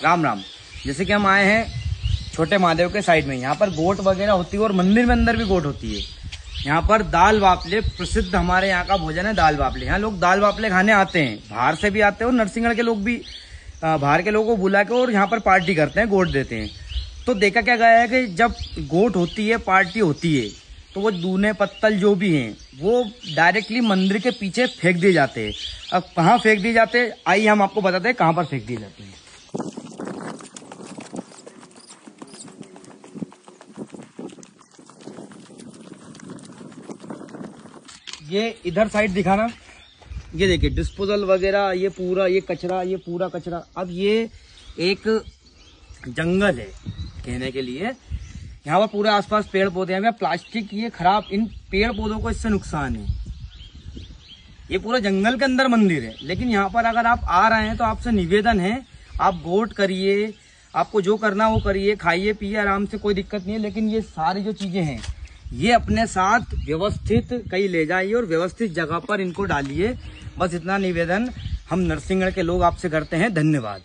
राम राम। जैसे कि हम आए हैं छोटे महादेव के साइड में। यहाँ पर गोट वगैरह होती है और मंदिर में अंदर भी गोट होती है। यहाँ पर दाल वापले प्रसिद्ध हमारे यहाँ का भोजन है दाल वापले यहाँ लोग दाल वापले खाने आते हैं। बाहर से भी आते हैं और नरसिंहगढ़ के लोग भी बाहर के लोगों को बुला के और यहाँ पर पार्टी करते हैं, गोट देते हैं। तो देखा क्या गया है कि जब गोट होती है, पार्टी होती है तो वो दूने पत्तल जो भी हैं, वो डायरेक्टली मंदिर के पीछे फेंक दिए जाते हैं। अब कहाँ फेंक दिए जाते हैं? आइए हम आपको बताते हैं कहाँ पर फेंक दिए जाते हैं। ये इधर साइड दिखाना। ये देखिए डिस्पोजल वगैरह, ये पूरा, ये कचरा, ये पूरा कचरा। अब ये एक जंगल है, कहने के लिए। यहाँ पर पूरे आसपास पेड़ पौधे हैं। प्लास्टिक, ये खराब, इन पेड़ पौधों को इससे नुकसान है। ये पूरा जंगल के अंदर मंदिर है। लेकिन यहाँ पर अगर आप आ रहे हैं तो आपसे निवेदन है, आप गोट करिए, आपको जो करना वो करिए, खाइए, पिए, आराम से, कोई दिक्कत नहीं है। लेकिन ये सारी जो चीज़ें हैं ये अपने साथ व्यवस्थित कहीं ले जाइए और व्यवस्थित जगह पर इनको डालिए। बस इतना निवेदन, हम नरसिंहगढ़ के लोग आपसे करते हैं, धन्यवाद।